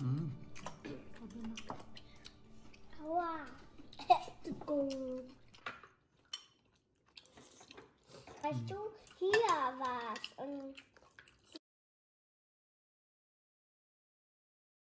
Mhm. Aua. Weißt du, hier war's. Und